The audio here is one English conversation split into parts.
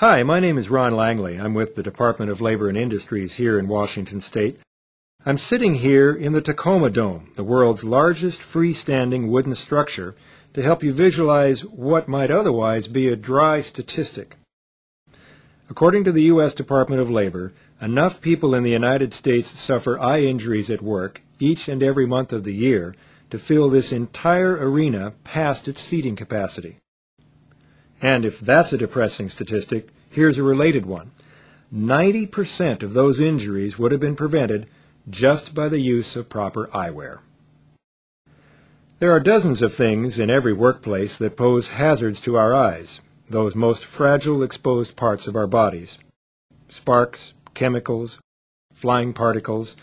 Hi, my name is Ron Langley. I'm with the Department of Labor and Industries here in Washington State. I'm sitting here in the Tacoma Dome, the world's largest freestanding wooden structure, to help you visualize what might otherwise be a dry statistic. According to the U.S. Department of Labor, enough people in the United States suffer eye injuries at work each and every month of the year to fill this entire arena past its seating capacity. And if that's a depressing statistic, here's a related one. 90% of those injuries would have been prevented just by the use of proper eyewear. There are dozens of things in every workplace that pose hazards to our eyes, those most fragile exposed parts of our bodies. Sparks, chemicals, flying particles,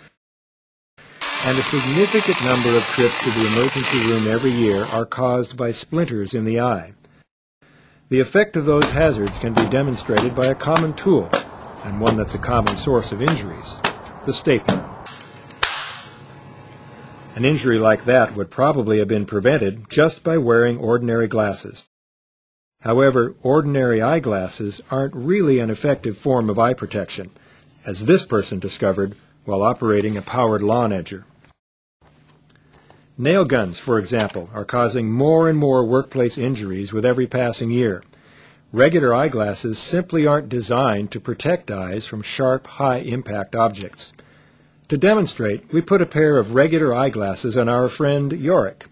and a significant number of trips to the emergency room every year are caused by splinters in the eye. The effect of those hazards can be demonstrated by a common tool, and one that's a common source of injuries, the stapler. An injury like that would probably have been prevented just by wearing ordinary glasses. However, ordinary eyeglasses aren't really an effective form of eye protection, as this person discovered while operating a powered lawn edger. Nail guns, for example, are causing more and more workplace injuries with every passing year. Regular eyeglasses simply aren't designed to protect eyes from sharp, high-impact objects. To demonstrate, we put a pair of regular eyeglasses on our friend Yorick.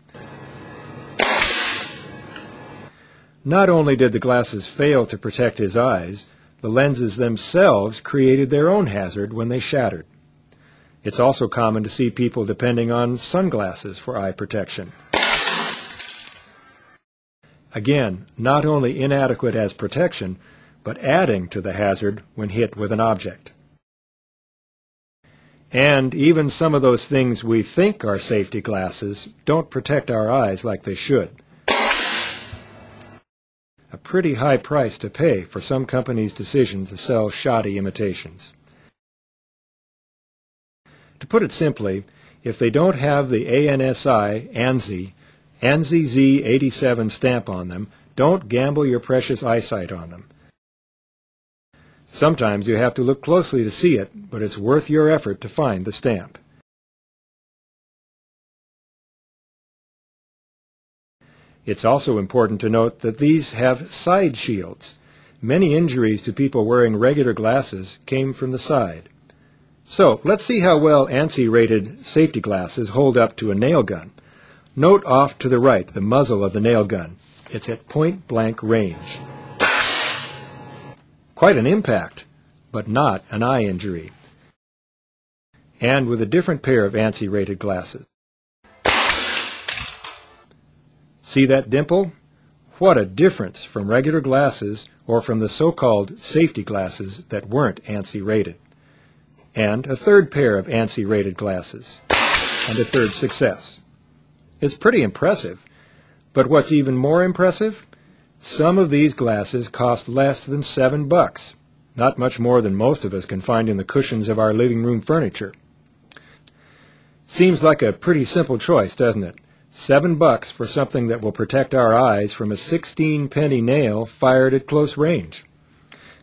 Not only did the glasses fail to protect his eyes, the lenses themselves created their own hazard when they shattered. It's also common to see people depending on sunglasses for eye protection. Again, not only inadequate as protection, but adding to the hazard when hit with an object. And even some of those things we think are safety glasses don't protect our eyes like they should. A pretty high price to pay for some companies' decision to sell shoddy imitations. To put it simply, if they don't have the ANSI, ANSI, ANSI Z87 stamp on them, don't gamble your precious eyesight on them. Sometimes you have to look closely to see it, but it's worth your effort to find the stamp. It's also important to note that these have side shields. Many injuries to people wearing regular glasses came from the side. So, let's see how well ANSI-rated safety glasses hold up to a nail gun. Note off to the right the muzzle of the nail gun. It's at point-blank range. Quite an impact, but not an eye injury. And with a different pair of ANSI rated glasses. See that dimple? What a difference from regular glasses or from the so-called safety glasses that weren't ANSI rated. And a third pair of ANSI rated glasses. And a third success. It's pretty impressive. But what's even more impressive? Some of these glasses cost less than seven bucks, not much more than most of us can find in the cushions of our living room furniture. Seems like a pretty simple choice, doesn't it? Seven bucks for something that will protect our eyes from a 16 penny nail fired at close range.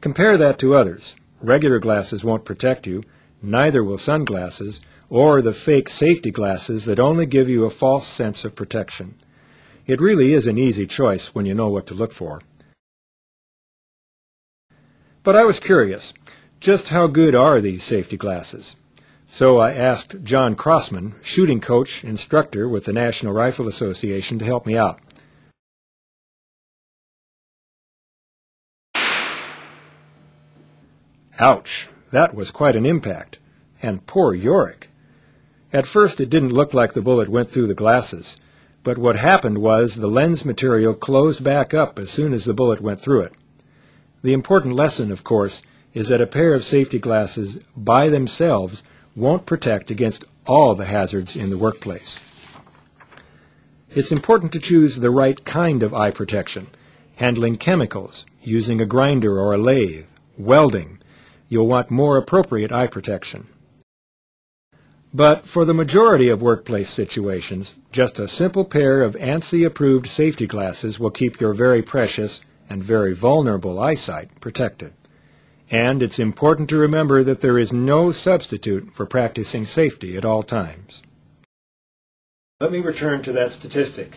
Compare that to others. Regular glasses won't protect you, neither will sunglasses, or the fake safety glasses that only give you a false sense of protection. It really is an easy choice when you know what to look for. But I was curious, just how good are these safety glasses? So I asked John Crossman, shooting coach, instructor with the National Rifle Association, to help me out. Ouch, that was quite an impact. And poor Yorick. At first it didn't look like the bullet went through the glasses. But what happened was the lens material closed back up as soon as the bullet went through it. The important lesson, of course, is that a pair of safety glasses by themselves won't protect against all the hazards in the workplace. It's important to choose the right kind of eye protection, handling chemicals, using a grinder or a lathe, welding. You'll want more appropriate eye protection. But for the majority of workplace situations, just a simple pair of ANSI-approved safety glasses will keep your very precious and very vulnerable eyesight protected. And it's important to remember that there is no substitute for practicing safety at all times. Let me return to that statistic.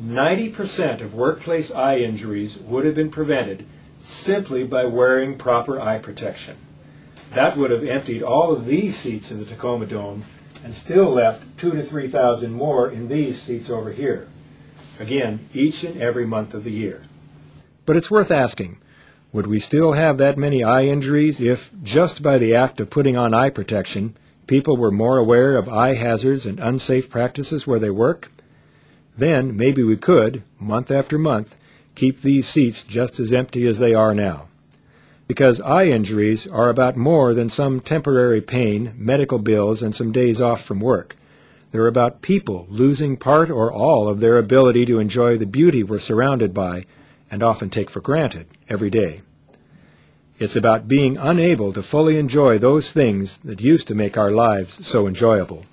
90% of workplace eye injuries would have been prevented simply by wearing proper eye protection. That would have emptied all of these seats in the Tacoma Dome and still left two to 3,000 more in these seats over here. Again, each and every month of the year. But it's worth asking, would we still have that many eye injuries if, just by the act of putting on eye protection, people were more aware of eye hazards and unsafe practices where they work? Then maybe we could, month after month, keep these seats just as empty as they are now. Because eye injuries are about more than some temporary pain, medical bills, and some days off from work. They're about people losing part or all of their ability to enjoy the beauty we're surrounded by and often take for granted every day. It's about being unable to fully enjoy those things that used to make our lives so enjoyable.